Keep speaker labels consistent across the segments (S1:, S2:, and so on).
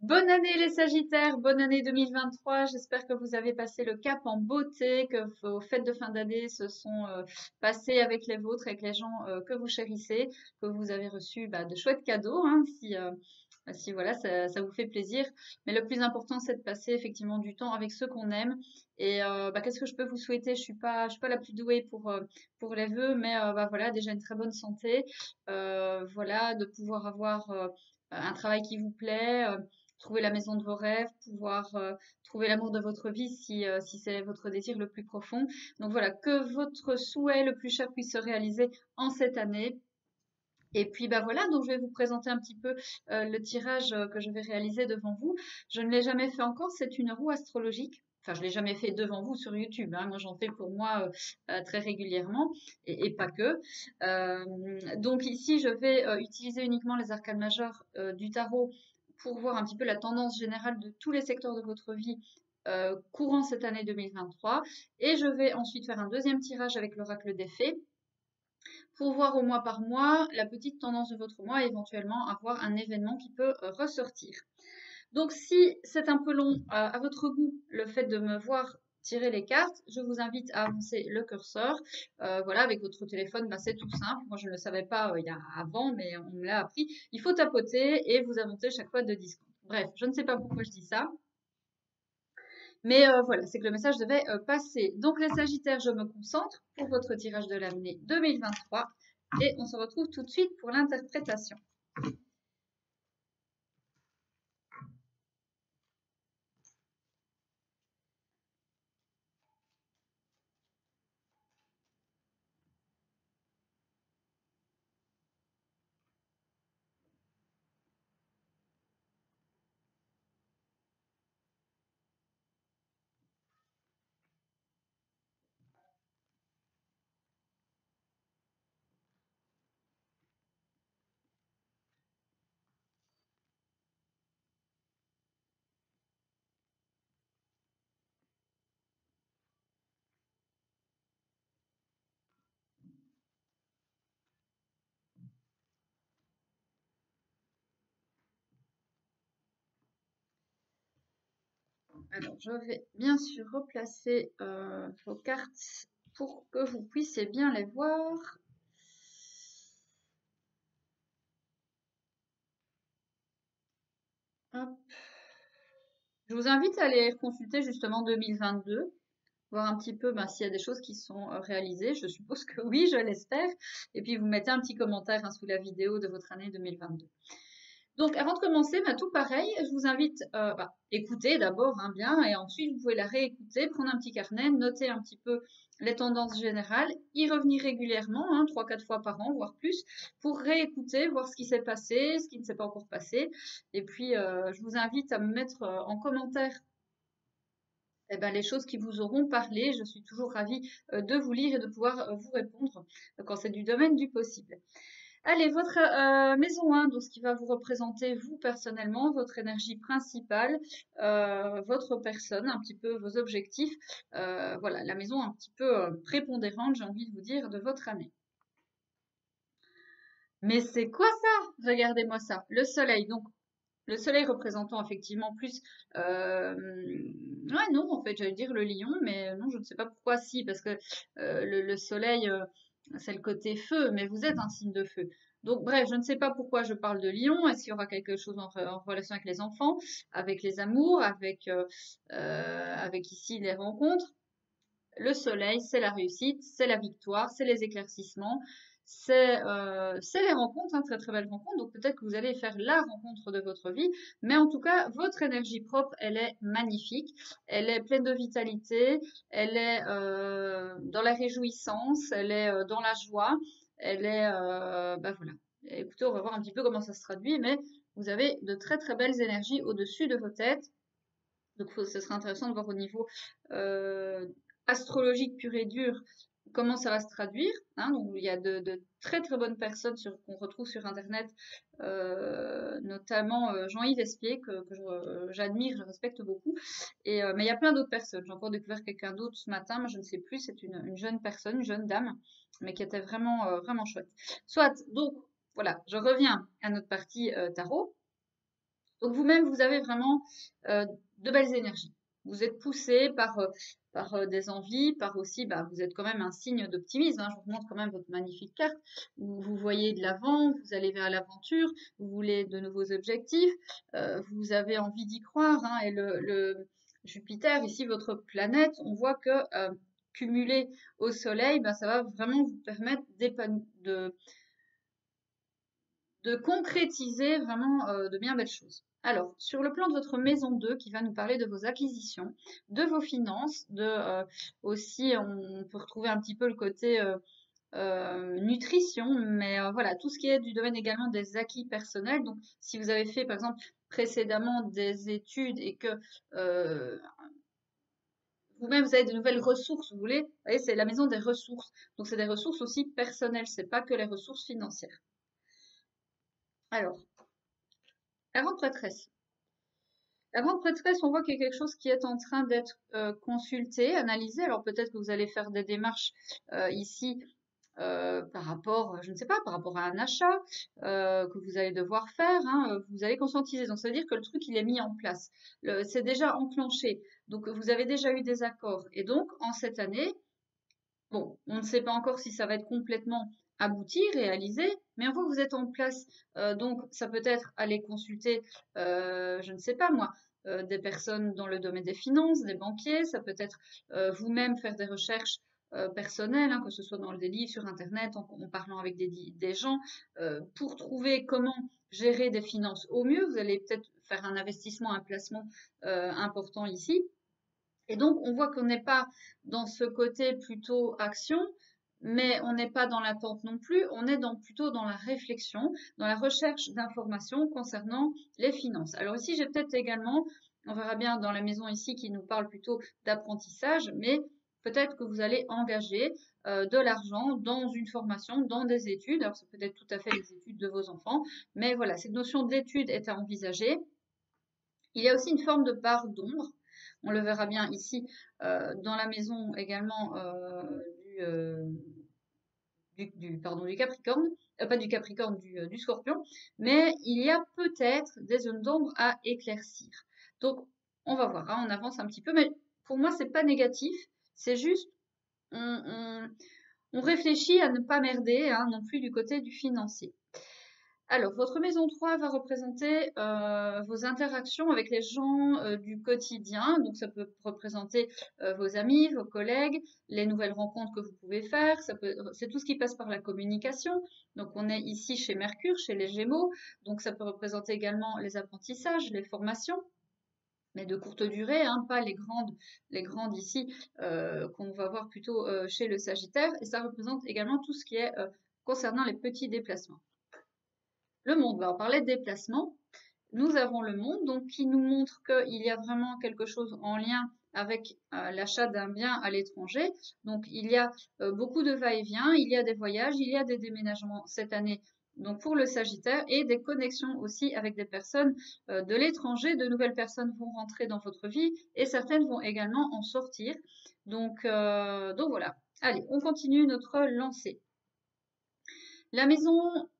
S1: Bonne année les Sagittaires, bonne année 2023. J'espère que vous avez passé le cap en beauté, que vos fêtes de fin d'année se sont euh, passées avec les vôtres, avec les gens euh, que vous chérissez, que vous avez reçu bah, de chouettes cadeaux, hein, si, euh, si voilà, ça, vous fait plaisir. Mais le plus important, c'est de passer effectivement du temps avec ceux qu'on aime. Et bah, qu'est-ce que je peux vous souhaiter? Je suis pas, je suis pas la plus douée pour pour les vœux, mais bah, voilà, déjà une très bonne santé, voilà, de pouvoir avoir un travail qui vous plaît trouver la maison de vos rêves, pouvoir euh, trouver l'amour de votre vie si, euh, si c'est votre désir le plus profond. Donc voilà, que votre souhait le plus cher puisse se réaliser en cette année. Et puis bah voilà, donc je vais vous présenter un petit peu euh, le tirage que je vais réaliser devant vous. Je ne l'ai jamais fait encore, c'est une roue astrologique. Enfin, je l'ai jamais fait devant vous sur YouTube. Hein. Moi, j'en fais pour moi très régulièrement et, et, pas que. donc ici, je vais utiliser uniquement les arcades majeures du tarot pour voir un petit peu la tendance générale de tous les secteurs de votre vie euh, courant cette année 2023. Et je vais ensuite faire un deuxième tirage avec l'oracle des fées pour voir au mois par mois la petite tendance de votre mois et éventuellement avoir un événement qui peut euh, ressortir. Donc si c'est un peu long euh, à votre goût le fait de me voir tirer les cartes, je vous invite à avancer le curseur. Euh, voilà, avec votre téléphone, bah, c'est tout simple. Moi, je ne le savais pas euh, il y a avant, mais on me l'a appris. Il faut tapoter et vous avancez chaque fois de 10 Bref, je ne sais pas pourquoi je dis ça. Mais euh, voilà, c'est que le message devait passer. Donc les Sagittaires, je me concentre pour votre tirage de l'année 2023 et on se retrouve tout de suite pour l'interprétation. Alors, je vais bien sûr replacer euh, vos cartes pour que vous puissiez bien les voir. Je vous invite à aller consulter justement 2022, voir un petit peu ben, s'il y a des choses qui sont euh, réalisées. Je suppose que oui, je l'espère. Et puis vous mettez un petit commentaire hein, sous la vidéo de votre année 2022. Donc, avant de commencer, bah, tout pareil, je vous invite à euh, bah, écouter d'abord hein, bien, et ensuite vous pouvez la réécouter, prendre un petit carnet, noter un petit peu les tendances générales, y revenir régulièrement, hein, 3-4 fois par an, voire plus, pour réécouter, voir ce qui s'est passé, ce qui ne s'est pas encore passé. Et puis, euh, je vous invite à me mettre euh, en commentaire eh ben, les choses qui vous auront parlé. Je suis toujours ravie de vous lire et de pouvoir vous répondre quand c'est du domaine du possible. Allez, votre euh, maison 1, donc ce qui va vous représenter vous personnellement, votre énergie principale, euh, votre personne, un petit peu vos objectifs. Euh, voilà, la maison un petit peu prépondérante, j'ai envie de vous dire, de votre année. Mais c'est quoi ça? Regardez-moi ça. Le soleil, donc le soleil représentant effectivement plus... Ouais, non, en fait, j'allais dire le lion, mais non, je ne sais pas pourquoi si, parce que le, soleil c'est le côté feu, mais vous êtes un signe de feu. Donc bref, je ne sais pas pourquoi je parle de lion. Est-ce qu'il y aura quelque chose en, relation avec les enfants, avec les amours, avec, euh, euh, avec ici les rencontres? Le soleil, c'est la réussite, c'est la victoire, c'est les éclaircissements, euh, c'est les rencontres, hein, très très belles rencontres. Donc peut-être que vous allez faire la rencontre de votre vie, mais en tout cas, votre énergie propre, elle est magnifique, elle est pleine de vitalité, elle est euh, dans la réjouissance, elle est euh, dans la joie, elle est, bah voilà. Écoutez, on va voir un petit peu comment ça se traduit, mais vous avez de très très belles énergies au-dessus de vos têtes. Donc ce sera intéressant de voir au niveau astrologique pur et dur comment ça va se traduire. Hein, donc, il y a de, très très bonnes personnes qu'on retrouve sur Internet, euh, notamment euh, Jean-Yves Espier, que, j'admire, je, respecte beaucoup. Et, euh, mais il y a plein d'autres personnes. J'ai encore découvert quelqu'un d'autre ce matin, mais je ne sais plus, c'est une, jeune personne, une jeune dame, mais qui était vraiment, vraiment chouette. Soit, donc, voilà, je reviens à notre partie tarot. Donc vous-même, vous avez vraiment euh, de belles énergies. Vous êtes poussé par, euh, par euh, des envies, par aussi, bah, vous êtes quand même un signe d'optimisme. Hein. Je vous montre quand même votre magnifique carte où vous voyez de l'avant, vous allez vers l'aventure, vous voulez de nouveaux objectifs, vous avez envie d'y croire. Hein. et le, Jupiter, ici votre planète, on voit que cumulé au Soleil, bah, ça va vraiment vous permettre de, de concrétiser vraiment de bien belles choses. Alors, sur le plan de votre maison 2, qui va nous parler de vos acquisitions, de vos finances, de euh, aussi, on peut retrouver un petit peu le côté euh, euh, nutrition, mais voilà, tout ce qui est du domaine également des acquis personnels. Donc, si vous avez fait, par exemple, précédemment des études et que vous-même, vous avez de nouvelles ressources, vous voulez, vous c'est la maison des ressources. Donc, c'est des ressources aussi personnelles, c'est pas que les ressources financières. Alors, la grande prêtresse. La grande prêtresse, on voit qu'il y a quelque chose qui est en train d'être euh, consulté, analysé. Alors peut-être que vous allez faire des démarches euh, ici euh, par rapport, je ne sais pas, par rapport à un achat que vous allez devoir faire. Hein, vous allez conscientiser. Donc ça veut dire que le truc, il est mis en place. C'est déjà enclenché. Donc vous avez déjà eu des accords. Et donc en cette année, bon, on ne sait pas encore si ça va être complètement abouti, réalisé, mais on voit que vous êtes en place. Euh, donc, ça peut être aller consulter, euh, je ne sais pas moi, euh, des personnes dans le domaine des finances, des banquiers, ça peut être vous-même faire des recherches personnelles, hein, que ce soit dans des livres, sur Internet, en, parlant avec des, des gens, pour trouver comment gérer des finances au mieux. Vous allez peut-être faire un investissement, un placement important ici. Et donc, on voit qu'on n'est pas dans ce côté plutôt action, mais on n'est pas dans l'attente non plus, on est plutôt dans la réflexion, dans la recherche d'informations concernant les finances. Alors ici, j'ai peut-être également, on verra bien dans la maison ici qui nous parle plutôt d'apprentissage, mais peut-être que vous allez engager euh, de l'argent dans une formation, dans des études. Alors, c'est peut-être tout à fait les études de vos enfants, mais voilà, cette notion d'étude est à envisager. Il y a aussi une forme de part d'ombre. On le verra bien ici euh, dans la maison également euh, euh, du, Capricorne, euh, pas du Capricorne, du, euh, du, Scorpion, mais il y a peut-être des zones d'ombre à éclaircir. Donc, on va voir, hein, on avance un petit peu, mais pour moi, c'est pas négatif, c'est juste, on, réfléchit à ne pas merder hein, non plus du côté du financier. Alors, votre maison 3 va représenter euh, vos interactions avec les gens euh, du quotidien. Donc, ça peut représenter euh, vos amis, vos collègues, les nouvelles rencontres que vous pouvez faire. C'est tout ce qui passe par la communication. Donc, on est ici chez Mercure, chez les Gémeaux. Donc, ça peut représenter également les apprentissages, les formations mais de courte durée, hein, pas les grandes, les grandes ici qu'on va voir plutôt chez le Sagittaire. Et ça représente également tout ce qui est concernant les petits déplacements. Le monde, on parlait de déplacement. Nous avons le monde, donc qui nous montre qu'il y a vraiment quelque chose en lien avec euh, l'achat d'un bien à l'étranger. Donc il y a euh, beaucoup de va-et-vient, il y a des voyages, il y a des déménagements cette année. Donc pour le Sagittaire et des connexions aussi avec des personnes euh, de l'étranger. De nouvelles personnes vont rentrer dans votre vie et certaines vont également en sortir. Donc, donc voilà. Allez, on continue notre lancée. La maison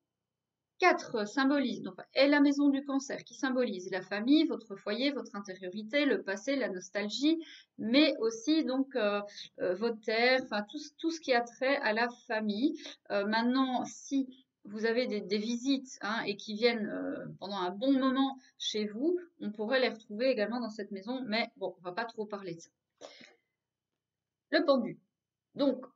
S1: 4 symbolise, donc, est la maison du cancer qui symbolise la famille, votre foyer, votre intériorité, le passé, la nostalgie, mais aussi donc euh, euh, votre terre, enfin tout, ce qui a trait à la famille. Euh, maintenant, si vous avez des, visites hein, et qui viennent pendant un bon moment chez vous, on pourrait les retrouver également dans cette maison, mais bon, on va pas trop parler de ça. Le pendu. Donc,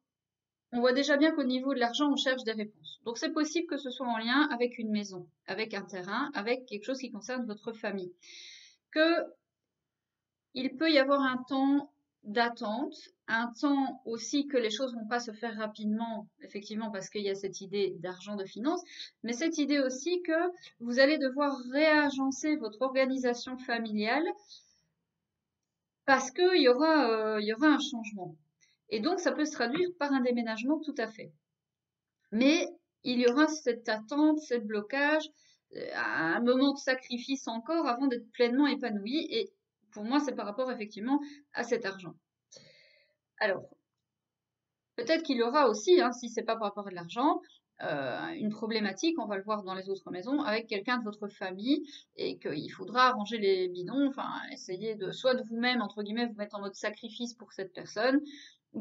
S1: on voit déjà bien qu'au niveau de l'argent, on cherche des réponses. Donc c'est possible que ce soit en lien avec une maison, avec un terrain, avec quelque chose qui concerne votre famille. Que il peut y avoir un temps d'attente, un temps aussi que les choses vont pas se faire rapidement, effectivement, parce qu'il y a cette idée d'argent, de finance, mais cette idée aussi que vous allez devoir réagencer votre organisation familiale parce qu'il euh, y aura un changement. Et donc, ça peut se traduire par un déménagement tout à fait. Mais il y aura cette attente, ce blocage, euh, un moment de sacrifice encore avant d'être pleinement épanoui. Et pour moi, c'est par rapport effectivement à cet argent. Alors, peut-être qu'il y aura aussi, hein, si c'est pas par rapport à l'argent, une problématique, on va le voir dans les autres maisons, avec quelqu'un de votre famille et qu'il faudra arranger les bidons, enfin essayer de soit de vous-même, entre guillemets, vous mettre en mode sacrifice pour cette personne,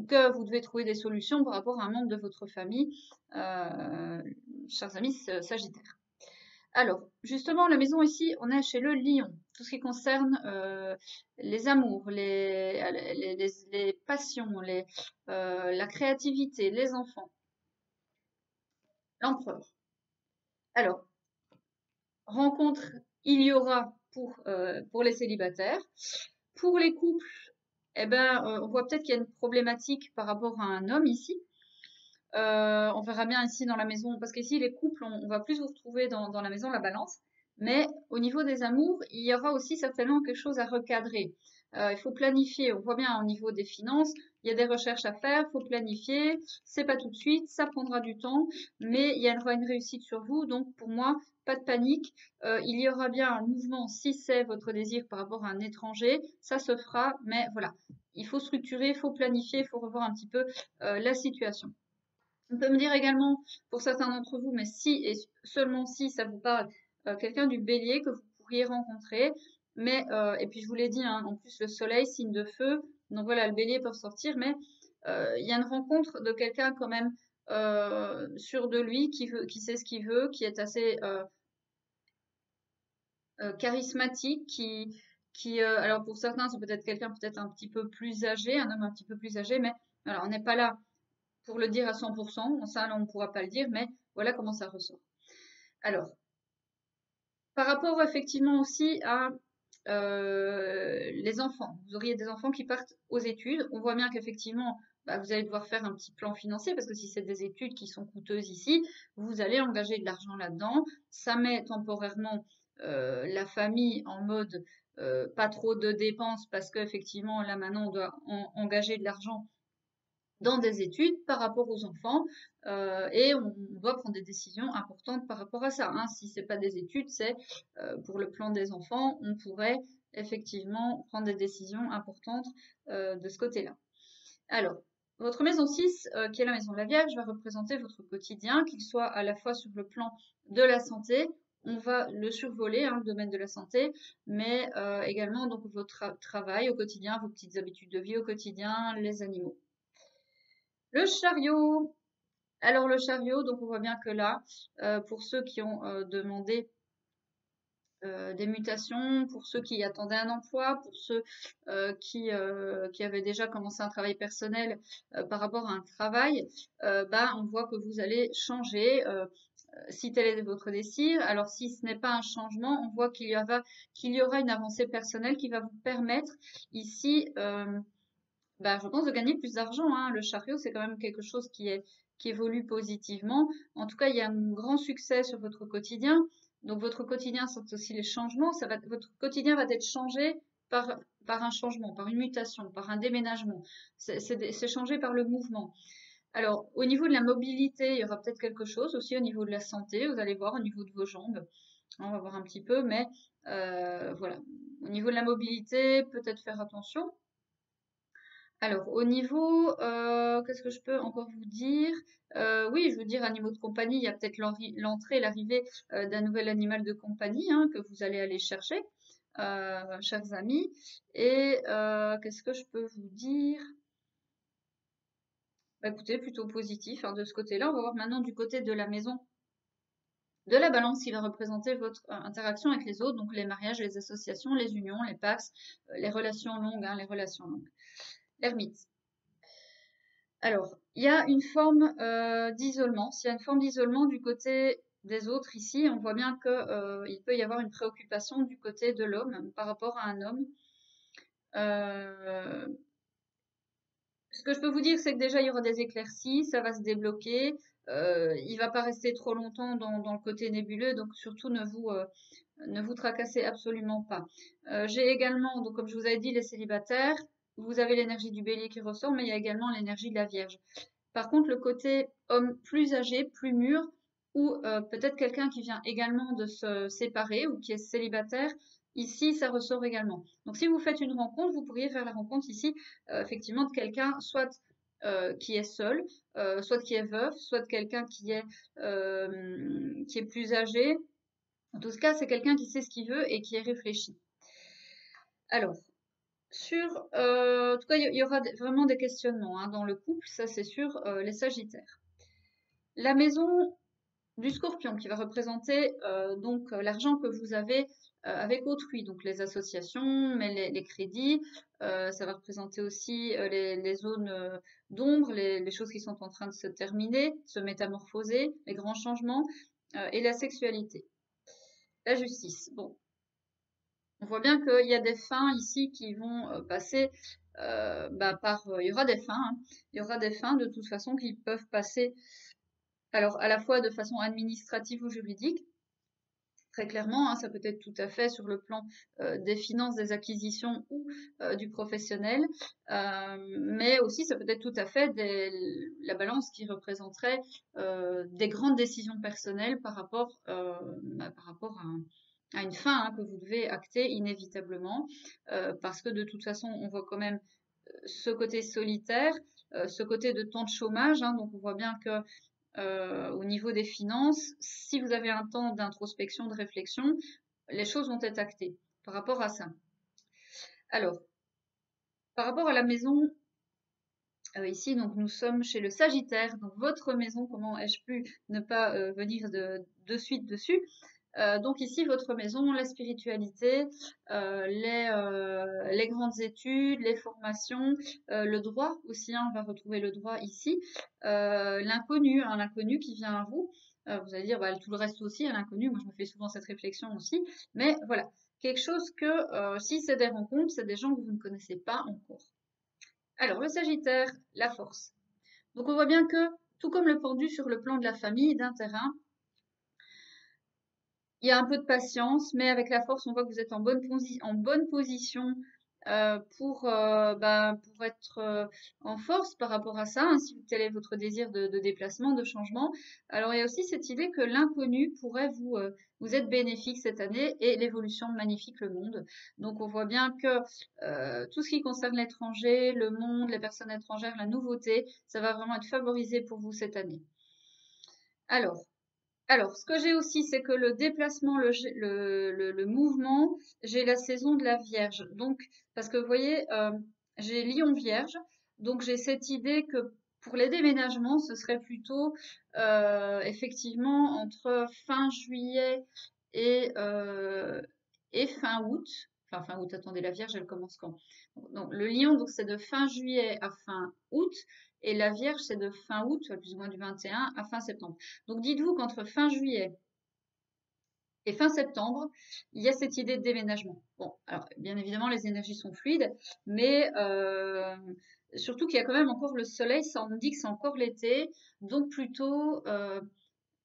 S1: que vous devez trouver des solutions par rapport à un membre de votre famille, chers amis Sagittaires. Alors, justement, la maison ici, on est chez le lion. Tout ce qui concerne euh, les amours, les, passions, euh, la créativité, les enfants. L'empereur. Alors, rencontre, il y aura euh, pour les célibataires. Pour les couples, eh ben, on voit peut-être qu'il y a une problématique par rapport à un homme ici. Euh, on verra bien ici dans la maison, parce qu'ici les couples, on, va plus vous retrouver dans, la maison la balance. Mais au niveau des amours, il y aura aussi certainement quelque chose à recadrer. Euh, il faut planifier. On voit bien au niveau des finances, il y a des recherches à faire, il faut planifier. C'est pas tout de suite, ça prendra du temps, mais il y aura une réussite sur vous. Donc pour moi, pas de panique. Euh, il y aura bien un mouvement si c'est votre désir par rapport à un étranger, ça se fera. Mais voilà, il faut structurer, il faut planifier, il faut revoir un petit peu la situation. On peut me dire également, pour certains d'entre vous, mais si et seulement si ça vous parle, euh, quelqu'un du bélier que vous pourriez rencontrer. Mais, euh, et puis je vous l'ai dit, hein, en plus le soleil, signe de feu, donc voilà, le bélier peut sortir, mais euh, il y a une rencontre de quelqu'un quand même sûr de lui, qui, veut, qui sait ce qu'il veut, qui est assez charismatique, qui, qui alors pour certains, c'est peut-être quelqu'un peut-être un petit peu plus âgé, un homme un petit peu plus âgé, mais alors on n'est pas là pour le dire à 100%, ça on ne pourra pas le dire, mais voilà comment ça ressort. Alors, par rapport effectivement aussi à euh, les enfants, vous auriez des enfants qui partent aux études, on voit bien qu'effectivement, bah, vous allez devoir faire un petit plan financier, parce que si c'est des études qui sont coûteuses ici, vous allez engager de l'argent là-dedans, ça met temporairement euh, la famille en mode euh, pas trop de dépenses, parce qu'effectivement, là maintenant, on doit engager de l'argent dans des études par rapport aux enfants euh, et on, doit prendre des décisions importantes par rapport à ça. Hein. Si c'est pas des études, c'est pour le plan des enfants, on pourrait effectivement prendre des décisions importantes de ce côté-là. Alors, votre maison 6, qui est la maison de la Vierge, va représenter votre quotidien, qu'il soit à la fois sur le plan de la santé, on va le survoler, hein, le domaine de la santé, mais également donc votre travail au quotidien, vos petites habitudes de vie au quotidien, les animaux. Le chariot. Alors le chariot, donc on voit bien que là, euh, pour ceux qui ont euh, demandé euh, des mutations, pour ceux qui attendaient un emploi, pour ceux qui, qui, avaient déjà commencé un travail personnel par rapport à un travail, bah, on voit que vous allez changer si tel est votre désir. Alors si ce n'est pas un changement, on voit qu'il y, qu'il y aura une avancée personnelle qui va vous permettre ici bah, je pense de gagner plus d'argent. Hein. Le chariot, c'est quand même quelque chose qui, est, qui évolue positivement. En tout cas, il y a un grand succès sur votre quotidien. Donc votre quotidien, c'est aussi les changements. Votre quotidien va être changé par, par un changement, par une mutation, par un déménagement. C'est changé par le mouvement. Alors, au niveau de la mobilité, il y aura peut-être quelque chose aussi au niveau de la santé. Vous allez voir au niveau de vos jambes. On va voir un petit peu, mais euh, voilà. Au niveau de la mobilité, peut-être faire attention. Alors, au niveau, euh, qu'est-ce que je peux encore vous dire? Euh, Oui, je veux dire, niveau de compagnie, il y a peut-être l'entrée l'arrivée euh, d'un nouvel animal de compagnie hein, que vous allez aller chercher, chers amis. Et qu'est-ce que je peux vous dire? Bah, Écoutez, plutôt positif hein, de ce côté-là. On va voir maintenant du côté de la maison de la balance qui va représenter votre interaction avec les autres, donc les mariages, les associations, les unions, les pax, les relations longues, hein, les relations longues. Ermite. Alors, il y a une forme euh, d'isolement. S'il y a une forme d'isolement du côté des autres ici, on voit bien qu'il euh, peut y avoir une préoccupation du côté de l'homme par rapport à un homme. Euh, ce que je peux vous dire, c'est que déjà, il y aura des éclaircies, ça va se débloquer. il ne va pas rester trop longtemps dans, dans, le côté nébuleux, donc surtout ne vous, ne vous tracassez absolument pas. J'ai également, donc comme je vous avais dit, les célibataires vous avez l'énergie du bélier qui ressort, mais il y a également l'énergie de la Vierge. Par contre, le côté homme plus âgé, plus mûr, ou euh, peut-être quelqu'un qui vient également de se séparer ou qui est célibataire, ici, ça ressort également. Donc, si vous faites une rencontre, vous pourriez faire la rencontre ici, euh, effectivement, de quelqu'un, soit qui est seul, soit qui est veuf, soit quelqu'un qui est qui est plus âgé. En tout cas, c'est quelqu'un qui sait ce qu'il veut et qui est réfléchi. Alors, sur, en tout cas, il y, aura vraiment des questionnements hein, dans le couple, ça c'est sûr, les Sagittaires. La maison du Scorpion qui va représenter donc l'argent que vous avez euh, avec autrui, donc les associations, mais les, crédits, euh, ça va représenter aussi euh, les, zones d'ombre, les, choses qui sont en train de se terminer, se métamorphoser, les grands changements, et la sexualité. La justice. Bon, on voit bien qu'il y a des fins ici qui vont passer bah, par. il y aura des fins. Hein. il y aura des fins de toute façon qui peuvent passer. Alors à la fois de façon administrative ou juridique, très clairement. Hein, ça peut être tout à fait sur le plan euh, des finances, des acquisitions ou euh, du professionnel, euh, mais aussi ça peut être tout à fait la balance qui représenterait des grandes décisions personnelles par rapport, bah, par rapport à, une fin hein, que vous devez acter inévitablement, parce que de toute façon, on voit quand même ce côté solitaire, ce côté de temps de chômage, hein, donc on voit bien que euh, au niveau des finances, si vous avez un temps d'introspection, de réflexion, les choses vont être actées par rapport à ça. Alors, par rapport à la maison, euh, ici, donc nous sommes chez le Sagittaire, donc votre maison, comment ai-je pu ne pas euh, venir de, suite dessus? Euh, donc ici, votre maison, la spiritualité, euh, euh, les, grandes études, les formations, le droit aussi, hein, on va retrouver le droit ici, l'inconnu, hein, l'inconnu qui vient à vous. vous allez dire, bah, tout le reste aussi, l'inconnu, moi je me fais souvent cette réflexion aussi, mais voilà, quelque chose que si c'est des rencontres, c'est des gens que vous ne connaissez pas encore. Alors, le Sagittaire, la force. Donc on voit bien que, tout comme le pendu sur le plan de la famille, d'un terrain, il y a un peu de patience, mais avec la force, on voit que vous êtes en bonne, position euh, pour, euh, bah, pour être euh, en force par rapport à ça, hein, si tel est votre désir de, déplacement, de changement. Alors il y a aussi cette idée que l'inconnu pourrait vous, vous être bénéfique cette année et l'évolution magnifique le monde. Donc on voit bien que tout ce qui concerne l'étranger, le monde, les personnes étrangères, la nouveauté, ça va vraiment être favorisé pour vous cette année. Alors, alors, ce que j'ai aussi, c'est que le déplacement, le, mouvement, j'ai la saison de la Vierge. Donc, parce que vous voyez, euh, j'ai Lion Vierge, donc j'ai cette idée que pour les déménagements, ce serait plutôt euh, effectivement entre fin juillet et, euh, et fin août. Enfin, fin août, attendez, la Vierge, elle commence quand? Donc, le lion, donc c'est de fin juillet à fin août. Et la Vierge, c'est de fin août, plus ou moins du 21, à fin septembre. Donc dites-vous qu'entre fin juillet et fin septembre, il y a cette idée de déménagement. Bon, alors bien évidemment, les énergies sont fluides, mais euh, surtout qu'il y a quand même encore le soleil, ça on dit que c'est encore l'été, donc plutôt, euh,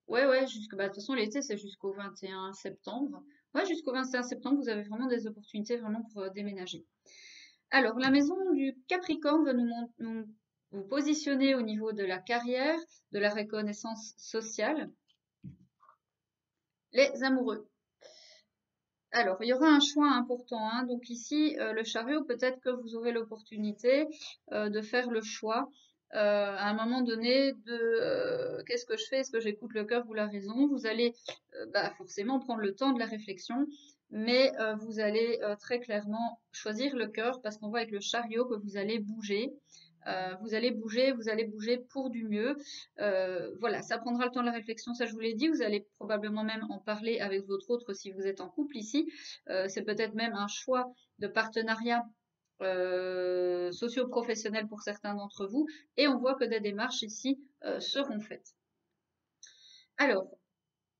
S1: ouais, ouais, jusque, bah, de toute façon, l'été, c'est jusqu'au 21 septembre. Ouais, jusqu'au 21 septembre, vous avez vraiment des opportunités vraiment pour euh, déménager. Alors, la maison du Capricorne va nous, nous vous au niveau de la carrière, de la reconnaissance sociale. Les amoureux. Alors, il y aura un choix important. Hein. Donc ici, euh, le chariot, peut-être que vous aurez l'opportunité euh, de faire le choix euh, à un moment donné de qu'est-ce que je fais? Est-ce que j'écoute le cœur ou la raison? Vous allez bah, forcément prendre le temps de la réflexion, mais vous allez très clairement choisir le cœur parce qu'on voit avec le chariot que vous allez bouger. Euh, vous allez bouger, vous allez bouger pour du mieux. Euh, voilà, ça prendra le temps de la réflexion, ça je vous l'ai dit. Vous allez probablement même en parler avec votre autre si vous êtes en couple ici. Euh, c'est peut-être même un choix de partenariat socio-professionnel pour certains d'entre vous. Et on voit que des démarches ici seront faites. Alors,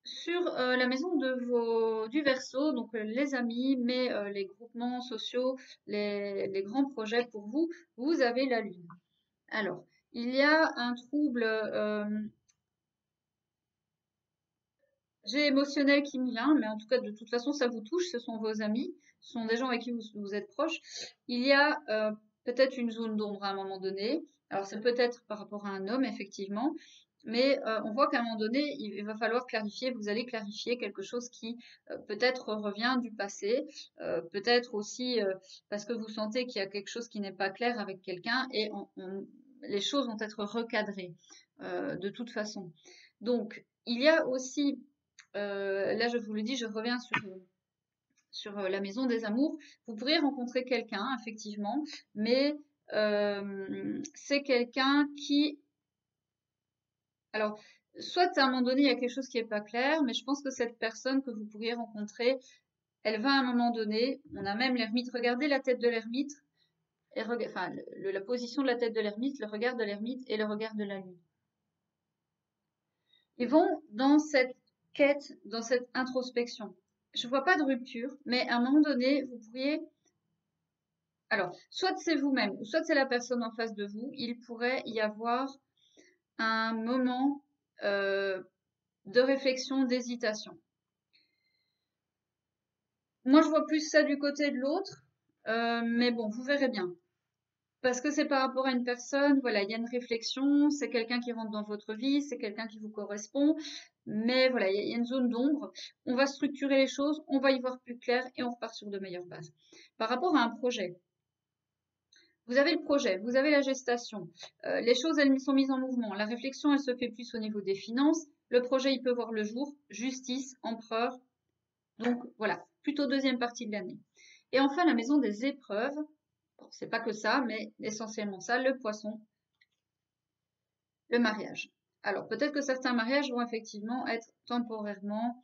S1: sur la maison de vos, du verso, donc les amis, mais les groupements sociaux, les, les, grands projets pour vous, vous avez la lune. Alors, il y a un trouble j'ai émotionnel qui me vient, mais en tout cas, de toute façon, ça vous touche, ce sont vos amis, ce sont des gens avec qui vous, êtes proches. Il y a peut-être une zone d'ombre à un moment donné. Alors, c'est peut-être par rapport à un homme, effectivement, mais euh, on voit qu'à un moment donné, il va falloir clarifier, vous allez clarifier quelque chose qui euh, peut-être revient du passé, euh, peut-être aussi parce que vous sentez qu'il y a quelque chose qui n'est pas clair avec quelqu'un et les choses vont être recadrées de toute façon. Donc, il y a aussi, là je vous le dis, je reviens sur sur la maison des amours, vous pourriez rencontrer quelqu'un, effectivement, mais c'est quelqu'un qui... Alors, soit à un moment donné, il y a quelque chose qui n'est pas clair, mais je pense que cette personne que vous pourriez rencontrer, elle va à un moment donné, on a même l'ermite, regardez la tête de l'ermite, la position de la tête de l'ermite, le regard de l'ermite et le regard de la lune. Ils vont dans cette quête, dans cette introspection. Je ne vois pas de rupture, mais à un moment donné, vous pourriez alors, soit c'est vous-même, ou soit c'est la personne en face de vous, il pourrait y avoir un moment euh, de réflexion, d'hésitation. Moi, je vois plus ça du côté de l'autre, euh, mais bon, vous verrez bien. Parce que c'est par rapport à une personne, voilà, il y a une réflexion, c'est quelqu'un qui rentre dans votre vie, c'est quelqu'un qui vous correspond, mais voilà, il y a une zone d'ombre. On va structurer les choses, on va y voir plus clair et on repart sur de meilleures bases. Par rapport à un projet, vous avez le projet, vous avez la gestation. Euh, les choses, elles sont mises en mouvement. La réflexion, elle se fait plus au niveau des finances. Le projet, il peut voir le jour. Justice, empereur. Donc voilà, plutôt deuxième partie de l'année. Et enfin, la maison des épreuves. Bon, c'est pas que ça, mais essentiellement ça, le poisson, le mariage. Alors, peut-être que certains mariages vont effectivement être temporairement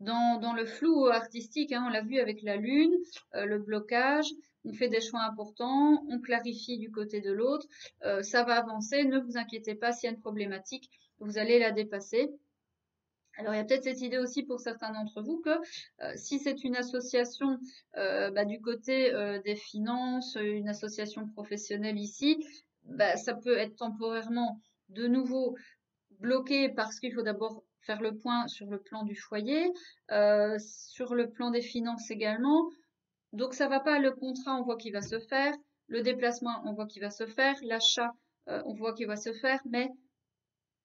S1: dans, le flou artistique. Hein. on l'a vu avec la lune, euh, le blocage on fait des choix importants, on clarifie du côté de l'autre, euh, ça va avancer, ne vous inquiétez pas s'il y a une problématique, vous allez la dépasser. Alors il y a peut-être cette idée aussi pour certains d'entre vous que euh, si c'est une association euh, bah, du côté des finances, une association professionnelle ici, bah, ça peut être temporairement de nouveau bloqué parce qu'il faut d'abord faire le point sur le plan du foyer, sur le plan des finances également, donc ça va pas, le contrat, on voit qu'il va se faire, le déplacement, on voit qu'il va se faire, l'achat, euh, on voit qu'il va se faire, mais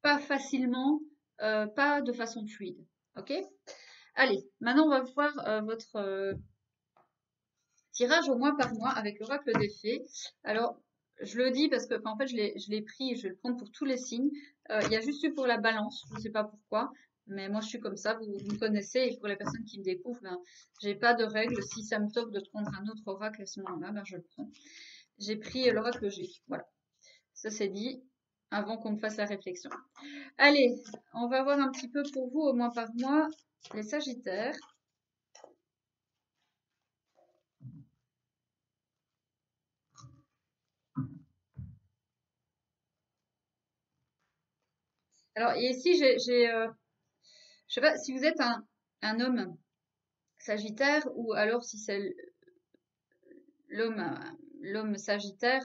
S1: pas facilement, euh, pas de façon fluide. Ok? Allez, maintenant on va voir euh, votre tirage au mois par mois avec l'oracle des fées. Alors, je le dis parce que en fait, je l'ai pris, je vais le prendre pour tous les signes. il y a juste eu pour la balance, je ne sais pas pourquoi. Mais moi, je suis comme ça, vous, me connaissez. Et pour les personnes qui me découvrent, ben, j'ai pas de règle. Si ça me tente de prendre un autre oracle à ce moment-là, ben, je le prends. J'ai pris l'oracle G. Voilà. Ça, c'est dit avant qu'on me fasse la réflexion. Allez, on va voir un petit peu pour vous, au moins par mois, les Sagittaires. Alors, ici, j'ai euh, je sais pas, si vous êtes un, un homme sagittaire ou alors si c'est l'homme l'homme sagittaire,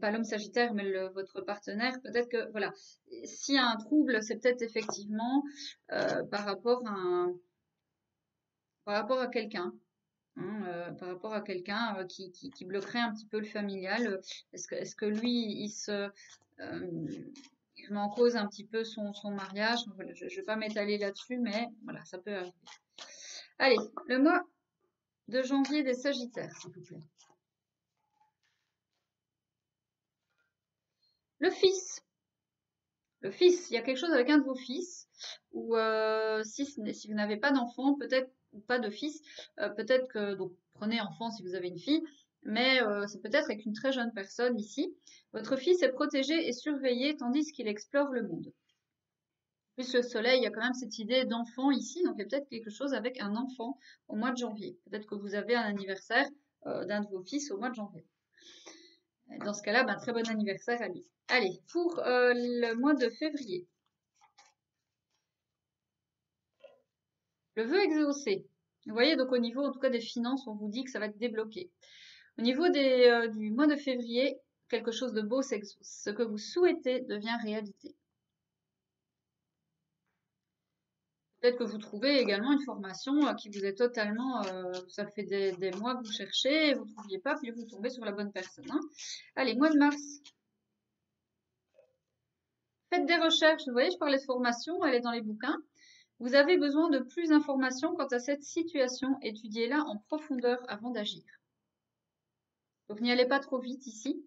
S1: pas l'homme sagittaire mais votre partenaire, peut-être que voilà, s'il y a un trouble, c'est peut-être effectivement euh, par rapport à un, par rapport à quelqu'un. Hein, euh, par rapport à quelqu'un euh, qui, qui, qui, bloquerait un petit peu le familial. Est-ce que, est-ce que lui, il se, m'en cause un petit peu son, mariage. je ne vais pas m'étaler là-dessus, mais voilà, ça peut arriver. Allez, le mois de janvier des Sagittaires, s'il vous plaît. Le fils. Le fils, il y a quelque chose avec un de vos fils, ou euh, si, vous n'avez pas d'enfant, peut-être pas de fils, euh, peut-être que, donc prenez enfant si vous avez une fille, mais euh, c'est peut-être avec une très jeune personne ici. Votre fils est protégé et surveillé tandis qu'il explore le monde. Plus le soleil, il y a quand même cette idée d'enfant ici, donc il y a peut-être quelque chose avec un enfant au mois de janvier. Peut-être que vous avez un anniversaire euh, d'un de vos fils au mois de janvier. Dans ce cas-là, ben, très bon anniversaire à lui. Allez, pour euh, le mois de février. Le vœu exaucé. Vous voyez, donc au niveau en tout cas des finances, on vous dit que ça va être débloqué. Au niveau euh, du mois de février, quelque chose de beau c'est Ce que vous souhaitez devient réalité. Peut-être que vous trouvez également une formation euh, qui vous est totalement, euh, ça fait des, mois que vous cherchez, vous ne trouviez pas, puis vous tombez sur la bonne personne. Hein. Allez, mois de mars. Faites des recherches. Vous voyez, je parlais de formation, elle est dans les bouquins. Vous avez besoin de plus d'informations quant à cette situation. Étudiez-la en profondeur avant d'agir. Donc n'y allez pas trop vite ici.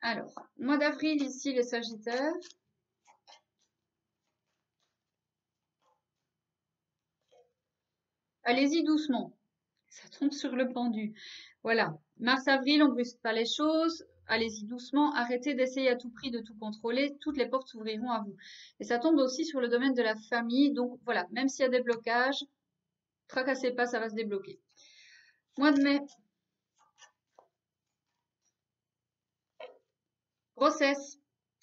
S1: Alors, mois d'avril, ici, les Sagittaires. Allez-y doucement. Ça tombe sur le pendu. Voilà. Mars-avril, on ne brusque pas les choses. Allez-y doucement. Arrêtez d'essayer à tout prix de tout contrôler. Toutes les portes s'ouvriront à vous. Et ça tombe aussi sur le domaine de la famille. Donc voilà, même s'il y a des blocages, tracassez pas, ça va se débloquer. Mois de mai. Grossesse.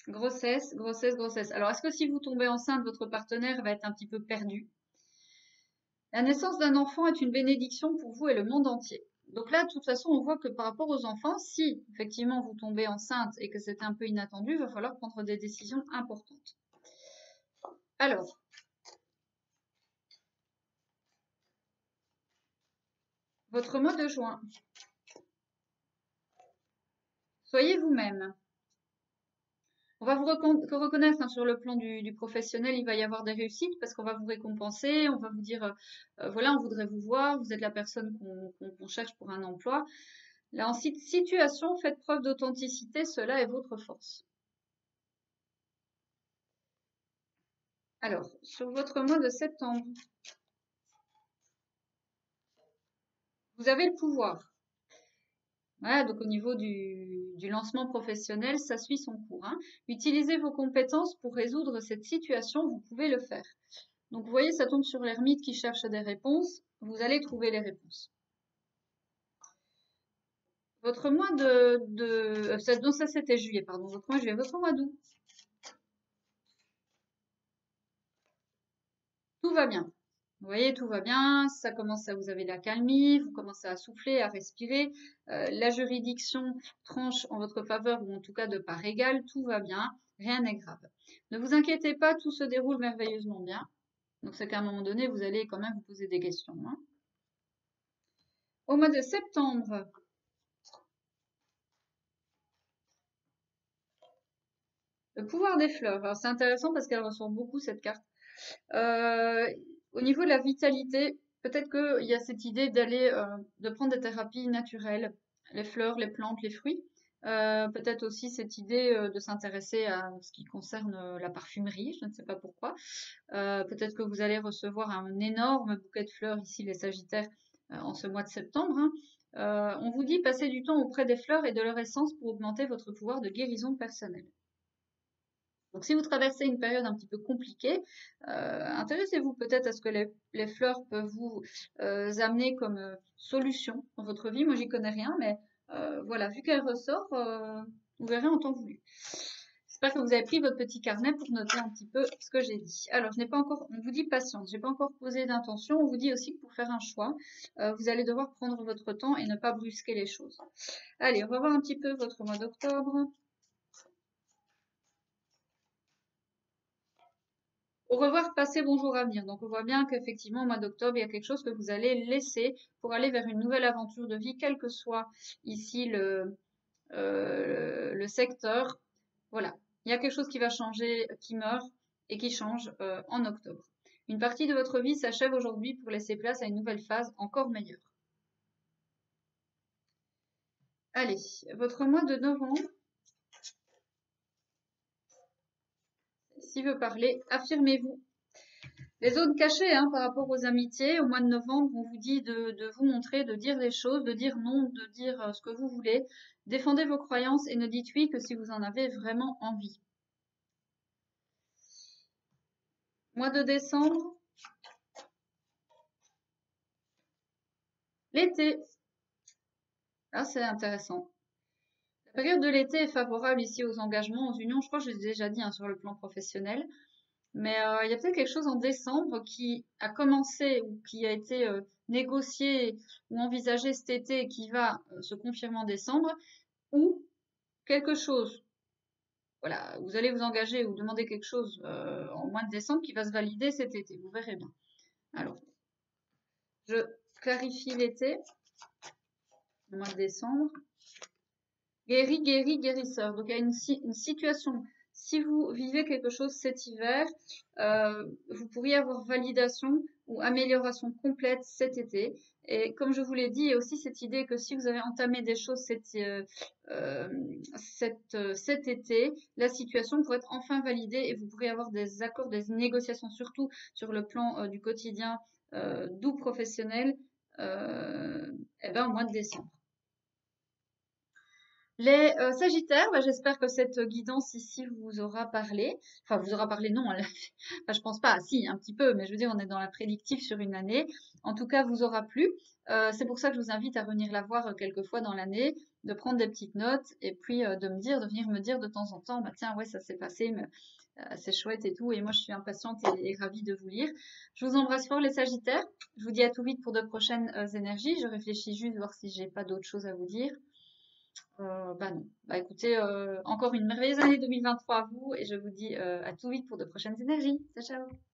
S1: Grossesse, grossesse, grossesse. Alors, est-ce que si vous tombez enceinte, votre partenaire va être un petit peu perdu? La naissance d'un enfant est une bénédiction pour vous et le monde entier. Donc là, de toute façon, on voit que par rapport aux enfants, si effectivement vous tombez enceinte et que c'est un peu inattendu, il va falloir prendre des décisions importantes. Alors, votre mois de juin. Soyez vous-même. On va vous reconnaître hein, sur le plan du, professionnel, il va y avoir des réussites parce qu'on va vous récompenser, on va vous dire, euh, voilà, on voudrait vous voir, vous êtes la personne qu'on cherche pour un emploi. Là, en situation, faites preuve d'authenticité, cela est votre force. Alors, sur votre mois de septembre, vous avez le pouvoir. Voilà, donc au niveau du, lancement professionnel, ça suit son cours. Hein. Utilisez vos compétences pour résoudre cette situation, vous pouvez le faire. Donc vous voyez, ça tombe sur l'ermite qui cherche des réponses, vous allez trouver les réponses. Votre mois de... de euh, non, ça c'était juillet, pardon. Votre mois juillet, votre mois d'août. Tout va bien. Vous voyez, tout va bien, ça commence à vous avez la calmie, vous commencez à souffler, à respirer, euh, la juridiction tranche en votre faveur ou en tout cas de part égale, tout va bien, rien n'est grave. Ne vous inquiétez pas, tout se déroule merveilleusement bien. Donc c'est qu'à un moment donné, vous allez quand même vous poser des questions. Hein. Au mois de septembre, le pouvoir des fleurs. Alors c'est intéressant parce qu'elle ressort beaucoup cette carte. Euh, au niveau de la vitalité, peut-être qu'il y a cette idée d'aller, euh, de prendre des thérapies naturelles, les fleurs, les plantes, les fruits. Euh, peut-être aussi cette idée euh, de s'intéresser à ce qui concerne la parfumerie, je ne sais pas pourquoi. peut-être que vous allez recevoir un énorme bouquet de fleurs ici, les Sagittaires, en ce mois de septembre. Hein. on vous dit passer du temps auprès des fleurs et de leur essence pour augmenter votre pouvoir de guérison personnelle. Donc si vous traversez une période un petit peu compliquée, euh, intéressez-vous peut-être à ce que les, fleurs peuvent vous euh, amener comme euh, solution dans votre vie. Moi, j'y connais rien, mais voilà, vu qu'elle ressort, vous verrez en temps voulu. J'espère que vous avez pris votre petit carnet pour noter un petit peu ce que j'ai dit. Alors, je n'ai pas encore, on vous dit patience, je n'ai pas encore posé d'intention. On vous dit aussi que pour faire un choix, vous allez devoir prendre votre temps et ne pas brusquer les choses. Allez, on un petit peu votre mois d'octobre. Au revoir, passé, bonjour, à venir. Donc on voit bien qu'effectivement au mois d'octobre, il y a quelque chose que vous allez laisser pour aller vers une nouvelle aventure de vie, quel que soit ici le, euh, secteur. Voilà, il y a quelque chose qui va changer, qui meurt et qui change euh, en octobre. Une partie de votre vie s'achève aujourd'hui pour laisser place à une nouvelle phase encore meilleure. Allez, votre mois de novembre, veut parler, affirmez-vous. Les zones cachées hein, par rapport aux amitiés, au mois de novembre, on vous dit de, vous montrer, de dire les choses, de dire non, de dire euh, ce que vous voulez. Défendez vos croyances et ne dites oui que si vous en avez vraiment envie. Mois de décembre. L'été. Ah, c'est intéressant. La période de l'été est favorable ici aux engagements, aux unions. Je crois que j'ai déjà dit hein, sur le plan professionnel. Mais euh, il y a peut-être quelque chose en décembre qui a commencé ou qui a été euh, négocié ou envisagé cet été et qui va euh, se confirmer en décembre, ou quelque chose, voilà, vous allez vous engager ou demander quelque chose en mois de décembre qui va se valider cet été. Vous verrez bien. Alors, je clarifie l'été, le mois de décembre. Guéri, guéri, guérisseur. Donc il y a une, situation. Si vous vivez quelque chose cet hiver, euh, vous pourriez avoir validation ou amélioration complète cet été. Et comme je vous l'ai dit, il y a aussi cette idée que si vous avez entamé des choses cet, euh, euh, euh, cet été, la situation pourrait être enfin validée et vous pourrez avoir des accords, des négociations, surtout sur le plan du quotidien, doux professionnel, eh ben, au mois de décembre. Les euh, Sagittaires, bah, j'espère que cette guidance ici vous aura parlé. Enfin, vous aura parlé, non, enfin, je pense pas, si, un petit peu, mais je veux dire, on est dans la prédictive sur une année. En tout cas, vous aura plu. Euh, c'est pour ça que je vous invite à venir la voir euh, quelques fois dans l'année, de prendre des petites notes et puis de me dire, de venir me dire de temps en temps, bah tiens, ouais, ça s'est passé, mais c'est chouette et tout. Et moi, je suis impatiente et, ravie de vous lire. Je vous embrasse fort, les Sagittaires. Je vous dis à tout vite pour de prochaines énergies. Je réfléchis juste voir si j'ai pas d'autres choses à vous dire. Euh, bah non. Bah écoutez, euh, encore une merveilleuse année 2023 à vous et je vous dis euh, à tout vite pour de prochaines énergies. Ciao, ciao